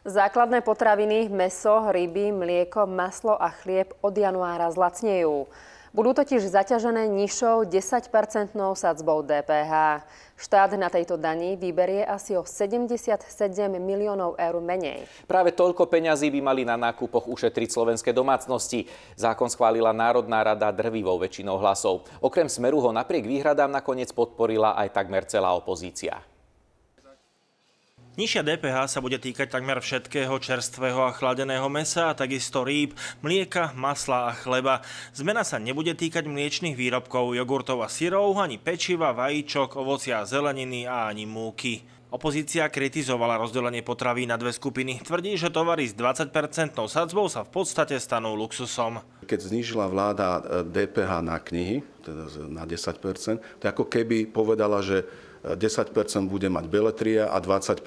Základné potraviny, meso, ryby, mlieko, maslo a chlieb od januára zlacnejú. Budú totiž zaťažené nižšou 10-percentnou sadzbou DPH. Štát na tejto dani vyberie asi o 77 miliónov eur menej. Práve toľko peňazí by mali na nákupoch ušetriť slovenské domácnosti. Zákon schválila Národná rada drvivou väčšinou hlasov. Okrem Smeru ho napriek výhradám nakoniec podporila aj takmer celá opozícia. Nižšia DPH sa bude týkať takmer všetkého čerstvého a chladeného mesa a takisto rýb, mlieka, masla a chleba. Zmena sa nebude týkať mliečných výrobkov, jogurtov a syrov, ani pečiva, vajíčok, ovocia a zeleniny a ani múky. Opozícia kritizovala rozdelenie potraví na dve skupiny. Tvrdí, že tovary s 20-percentnou sadzbou sa v podstate stanú luxusom. Keď znížila vláda DPH na knihy, teda na 10%, to ako keby povedala, že 10% bude mať beletria a 20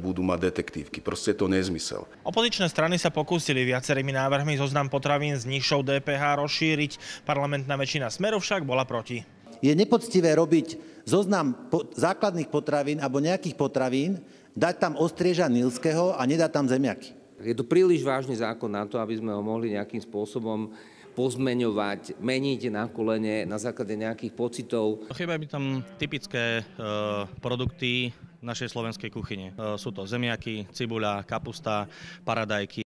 budú mať detektívky. Proste je to nezmysel. Opozičné strany sa pokúsili viacerými návrhmi zoznam potravín s nižšou DPH rozšíriť. Parlamentná väčšina Smeru však bola proti. Je nepoctivé robiť zoznam po- základných potravín alebo nejakých potravín, dať tam ostrieža Nilského a nedať tam zemiaky. Je to príliš vážny zákon na to, aby sme ho mohli nejakým spôsobom pozmeňovať, meniť na kolene na základe nejakých pocitov. Chýbajú by tam typické e, produkty našej slovenskej kuchyne. E, sú to zemiaky, cibuľa, kapusta, paradajky.